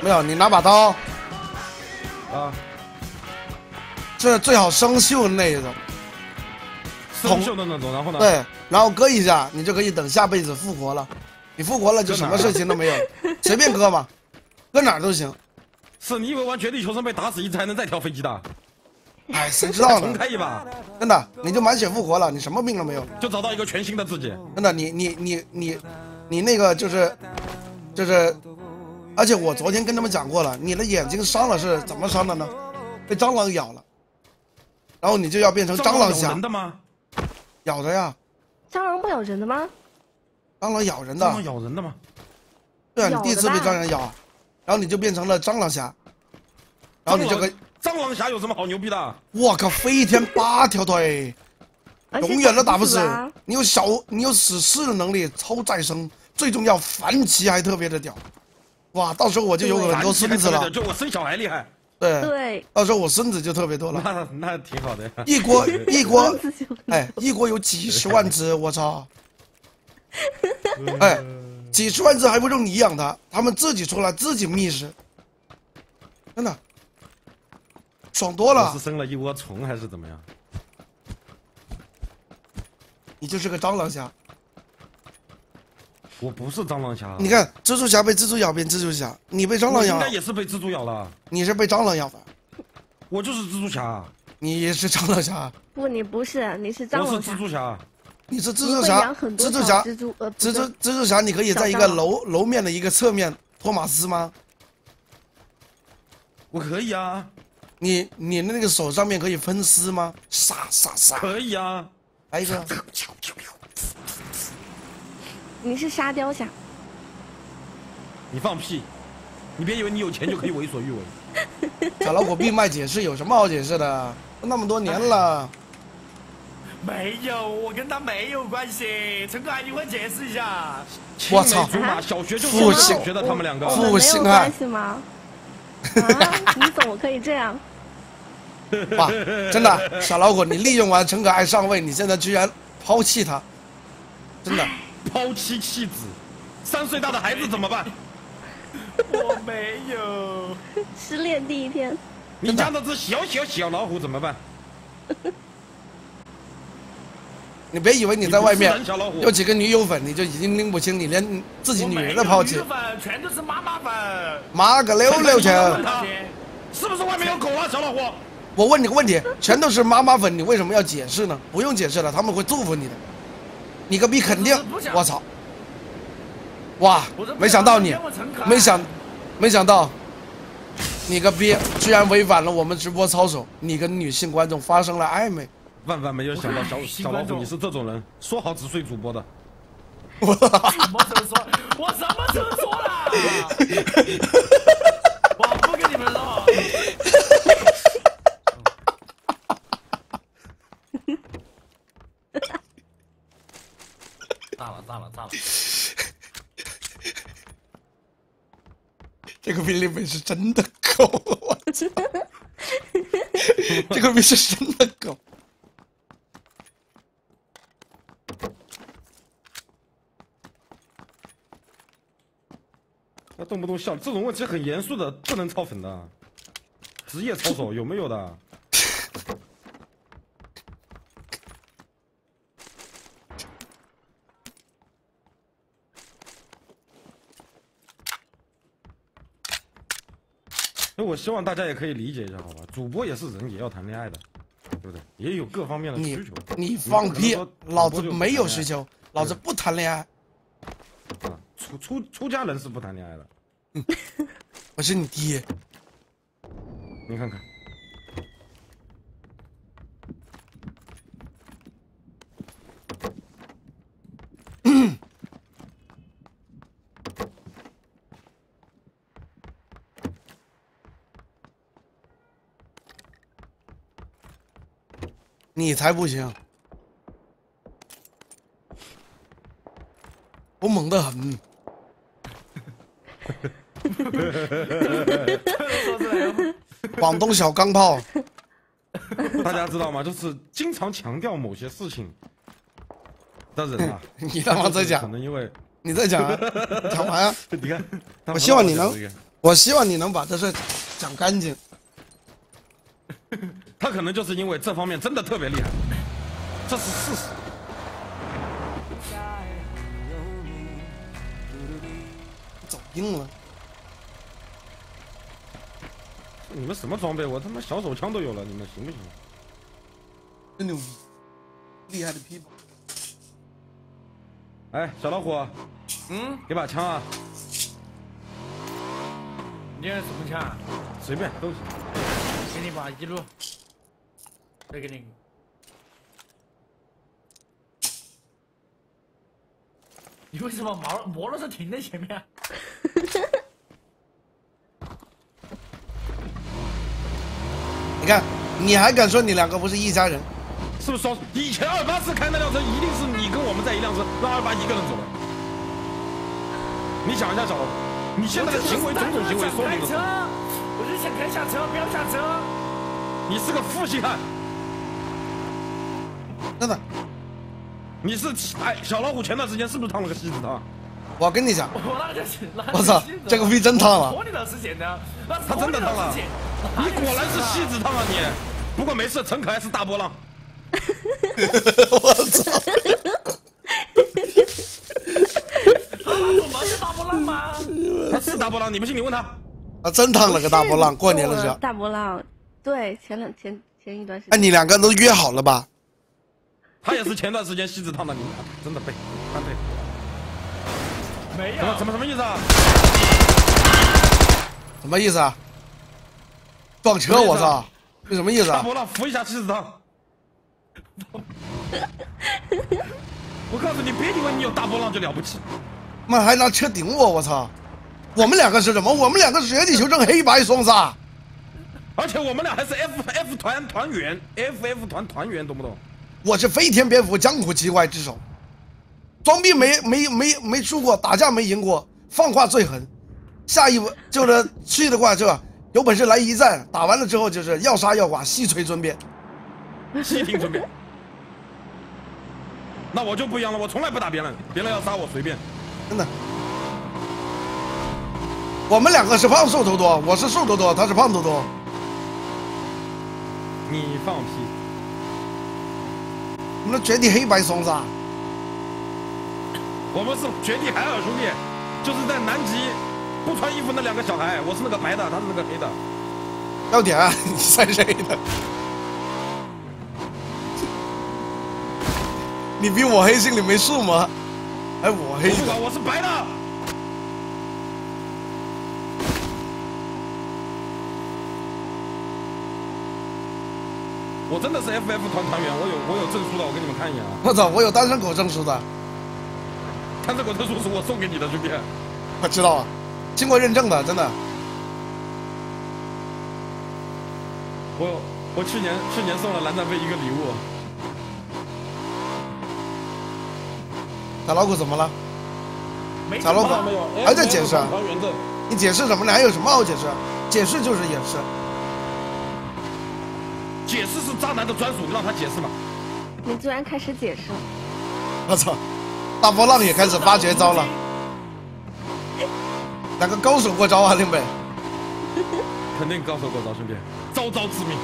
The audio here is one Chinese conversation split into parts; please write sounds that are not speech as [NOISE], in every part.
没有，你拿把刀，啊，这最好生锈的那一种，生锈的那种，然后呢？对，然后割一下，你就可以等下辈子复活了。你复活了就什么事情都没有，[LAUGHS] 随便割吧，搁哪儿都行。是你以为玩绝地求生被打死一次还能再跳飞机的？哎，谁知道重？开一把，真的，你就满血复活了，你什么病都没有。就找到一个全新的自己。真的，你你你你你那个就是就是，而且我昨天跟他们讲过了，你的眼睛伤了是怎么伤的呢？被蟑螂咬了，然后你就要变成蟑螂侠咬人，的吗？咬的呀，蟑螂不咬人的吗？蟑螂咬人的蟑螂的。咬人的吗？对啊，你第一次被蟑螂咬，然后你就变成了蟑螂侠，然后你就可以，蟑螂侠有什么好牛逼的？我靠，飞天八条腿，永远都打不死啊。你有小，你有死侍的能力，超再生，最重要反击还特别的屌。哇，到时候我就有很多孙子了。就我孙小孩厉害，对，对，到时候我孙子就特别多了。那那挺好的呀。一锅 [LAUGHS] 一国孙，子就哎，一锅有几十万只，我操！哎，几十万只还不用你养它，他们自己出来自己觅食，真的，爽多我了是。生了一窝虫还是怎么样？你就是个蟑螂侠。我不是蟑螂侠，你看，蜘蛛侠被蜘蛛咬变蜘蛛侠，你被蟑螂咬应该，也是被蜘蛛咬了，你是被蟑螂咬的，我就是蜘蛛侠，你也是蟑螂侠，不，你不是，你是蟑我是螂侠蜘。蛛侠。你是蜘蛛侠蜘蛛侠，蜘蛛，呃，蜘蛛蜘蛛侠，你可以在一个楼楼面的一个侧面托马斯吗？我可以啊，你你那个手上面可以分尸吗？杀杀杀！可以啊。来一个，[LAUGHS] 你是沙雕侠。你放屁！你别以为你有钱就可以为所欲为。[LAUGHS] 小老虎闭麦解释有什么好解释的？都那么多年了，没有，我跟他没有关系。陈哥，你快解释一下？我操小学就父亲是小学的他们两个没父亲啊有关系吗？啊，你怎么可以这样？[LAUGHS] 哇，真的，小老虎，你利用完陈可爱上位，你现在居然抛弃他，真的，抛妻弃子，三岁大的孩子怎么办？我没有。失恋第一天，你家那只小小小老虎怎么办？你别以为你在外面有几个女友粉，你就已经拎不清，你连自己女人都抛弃粉全都是妈妈粉。妈个溜溜球！是不是外面有狗啊，小老虎？我问你个问题，全都是妈妈粉，你为什么要解释呢？不用解释了，他们会祝福你的。你个逼肯定我操！哇没想到你没想，没想到，你个逼居然违反了我们直播操守，你跟女性观众发生了暧昧。万万没有想到小 [LAUGHS] 小老虎你是这种人，说好只睡主播的。我 [LAUGHS] 什么时候说？我什么时候说了？[LAUGHS] 我不跟你们唠。炸了炸了炸了！[LAUGHS] 这个比林北是真的狗，我操！这个逼是真的狗。他动不动笑，这种问题很严肃的，不能抄粉的。职业操守有没有的？我希望大家也可以理解一下，好吧？主播也是人，也要谈恋爱的，对不对？也有各方面的需求。你放屁！老子没有需求，老子不谈恋爱。啊，出出出家人是不谈恋爱的。[LAUGHS] 我是你爹，你看看，你才不行，我猛得很。广东小钢炮，大家知道吗？就是经常强调某些事情的人啊，[LAUGHS] 你他妈在可讲，能因为你在讲啊，讲完啊！[LAUGHS] 你看，我希望你能我希望你能把这事讲干净。[LAUGHS] 他可能就是因为这方面真的特别厉害，这是事实。走硬了，你们什么装备？我他妈小手枪都有了，你们行不行？真牛逼，厉害的批宝。哎，小老虎，嗯，给把枪啊，你要什么枪？啊随便都行。给你把一路，再给你。你为什么摩摩托车停在前面？[LAUGHS] 你看，你还敢说你两个不是一家人？是不是双？以前二八四开那辆车，一定是你跟我们在一辆车，让二八一个人走的。你想一下，小龙，你现在的行为种种行为说明了什么？，我就想开下车，不要下车。你是个负心汉，等等，你是哎，小老虎前段时间是不是烫了个锡纸烫？我跟你讲，我那个我操是这个逼真烫了托你的事情呢，那是他真的烫了你果然是锡纸烫啊你！不过没事，陈可爱是大波浪。我操！我们是大波浪吗？他是大波浪，你不信你问他。他真烫了个大波浪，过年的时候。大波浪，对，前两前前一段时间哎，间，你两个都约好了吧？他也是前段时间锡纸烫的，你们真的背翻背。没有怎么什么什么意思啊？什么意思啊？撞车，我操！这什么意思啊？大波浪扶一下锡纸烫。[LAUGHS] 我告诉你，别以为你有大波浪就了不起。妈还拿车顶我，我操！我们两个是什么？我们两个是绝地求生黑白双杀。而且我们俩还是 F F 团团员，F F 团团员，懂不懂？我是飞天蝙蝠，江湖奇怪之首，装逼没没没没输过，打架没赢过，放话最狠。下一步就是去的话就有本事来一战，打完了之后就是要杀要剐，细锤尊便。悉听尊便。[LAUGHS] 那我就不一样了，我从来不打别人，别人要杀我随便。真的。我们两个是胖瘦头多，我是瘦头多，他是胖头多。你放屁！我们绝地黑白双杀，我们是绝地海尔兄弟，就是在南极不穿衣服那两个小孩，我是那个白的，他是那个黑的。要点啊！[LAUGHS] 你算谁的？[LAUGHS] 你比我黑心里没数吗？哎，我黑不管，我是白的。我真的是 FF 团团员，我有我有证书的，我给你们看一眼啊。我操，我有单身狗证书的，单身狗证书是我送给你的，兄弟。我知道啊，经过认证的，真的。我我去年去年送了蓝战飞一个礼物，打老虎怎么了？没小老虎没有，还在解释啊。你解释什么呢？还有什么好解释？解释就是掩饰。解释是渣男的专属，你让他解释嘛。你居然开始解释了，我操，大波浪也开始发绝招了，两个高手过招啊，令北。肯定高手过招，兄弟，招招致命。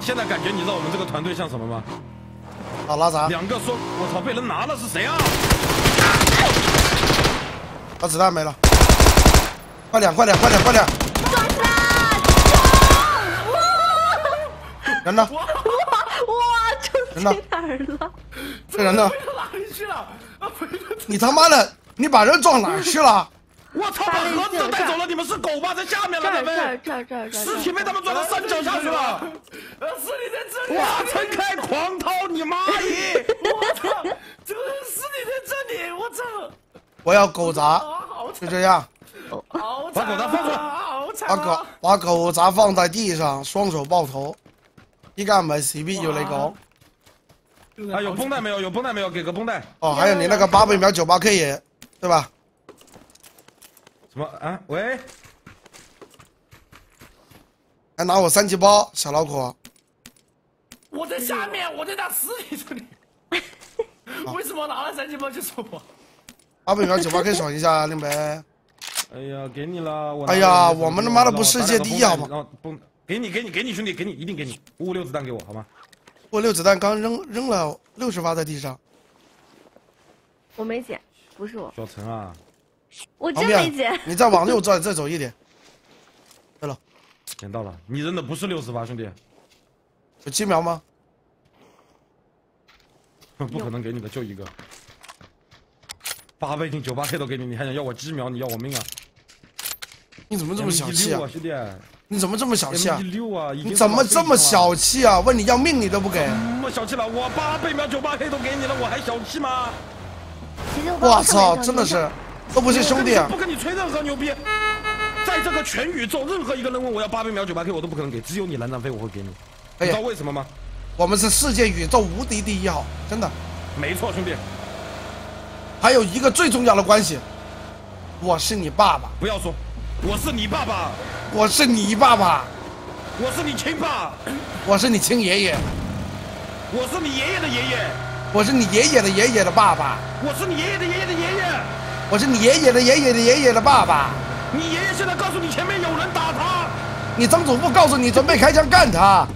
现在感觉你知道我们这个团队像什么吗？好拉闸，两个说，我操，被人拿了是谁啊？把子弹没了，快点，快点，快点，快点！人呢？哇，人呢冲去哪儿了？这人呢？哪里去了？你他妈的，你把人撞哪儿去了？我操，把盒子都带走了，你们是狗吗？在下面了，他这这这这这，尸体被他们撞到山脚下去了。尸体在这里。哇，陈开狂涛，你妈耶！我操，这个尸体在这里，我操！我要狗杂，啊，好惨，就这样！把狗砸放出来把狗啊！把狗杂放在地上，双手抱头。依家唔係 C B 要你講，啊，有绷带没有？有绷带没有？给个绷带。哦，还有你那个八百秒九八 K 也，对吧？什么啊？喂，还拿我三级包，小老虎。我在下面，我在他尸体这里。[LAUGHS] 为什么拿了三级包就说我？八百秒九八 K 爽一下，令白。哎呀，给你了，我。哎呀，我们他妈的不世界第一好吗？然后崩，给你，给你，给你，兄弟，给你，一定给你五五六子弹给我，好吗？五六子弹刚扔扔了六十发在地上。我没捡，不是我。小陈啊，我真没捡。[LAUGHS] 你再往右再再走一点。对了，捡到了。你扔的不是六十发，兄弟。有七秒吗？不可能给你的，就一个。八倍镜九八 K 都给你，你还想要我几秒？你要我命啊！你怎么这么小气啊，兄弟？你怎么这么小气啊？六啊！你怎么这么小气啊？问你要命你都不给？怎么小气了？我八倍秒九八 K 都给你了，我还小气吗？我操！真的是，都不是兄弟啊！不跟你吹任何牛逼，在这个全宇宙，任何一个人问我要八倍秒九八 K，我都不可能给，只有你蓝战飞我会给你。你知道为什么吗？我们是世界宇宙无敌第一号，真的。没错，兄弟。还有一个最重要的关系，我是你爸爸。不要说，我是你爸爸。我是你爸爸。我是你亲爸。我是你亲爷爷。我是你爷爷的爷爷。我是你爷爷的爷爷的爸爸。我是你爷爷的爷爷的爷爷。我是你爷爷的爷爷的爷爷的爸爸。你爷爷现在告诉你前面有人打他。你曾祖父告诉你准备开枪干他。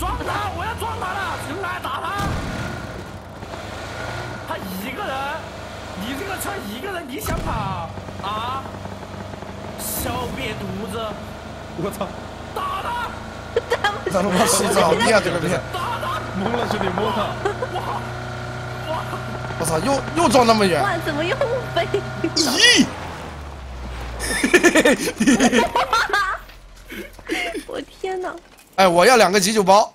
撞他！我要撞他了！进来打他！他一个人，你这个车一个人，你想跑啊？小瘪犊子！我操！打他！他他妈洗澡你啊这个逼！打他！懵了兄弟懵了！哇哇！[LAUGHS] 我操！又又撞那么远！哇！怎么又飞？咦！[LAUGHS] 我天哪！哎，我要两个急救包，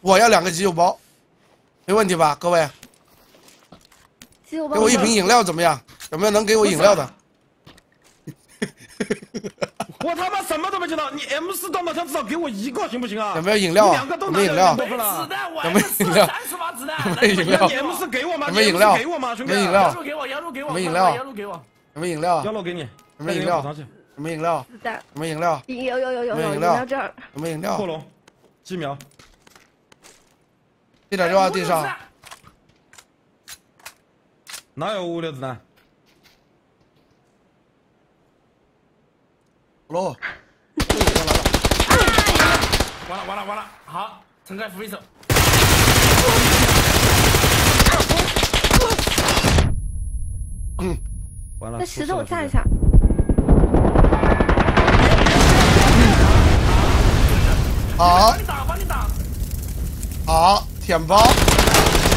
我要两个急救包，没问题吧，各位？急救包。给我一瓶饮料怎么样？有没有能给我饮料的？[LAUGHS] 我他妈什么都没接到，你 M 四断刀枪至少给我一个行不行啊？有没有饮料？两个都没饮料。没子弹，我没饮料。[LAUGHS] 没饮料。你 M 四给我吗？没饮料。给我吗，兄弟？没饮料。幺路给我，幺路给我。没饮料。幺路给我。没饮料。幺路给你。没饮料。没饮料。子弹。没饮料。有有有有有饮料这儿。没饮料。破龙。几秒？一点就往地上。哪有五流子弹？喽。完了完了完了！好，陈开扶一手。完了。那石头我站一下。好。帮你打，帮你打。好，舔包。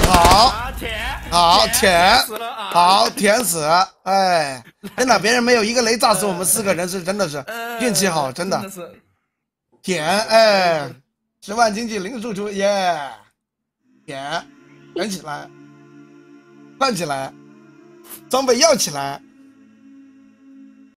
好。舔。好舔。好舔死！哎，真的，别人没有一个雷炸死我们四个人，是真的是运气好，真的。舔哎，十万经济零输出耶！舔，捡起来，站起来，装备要起来。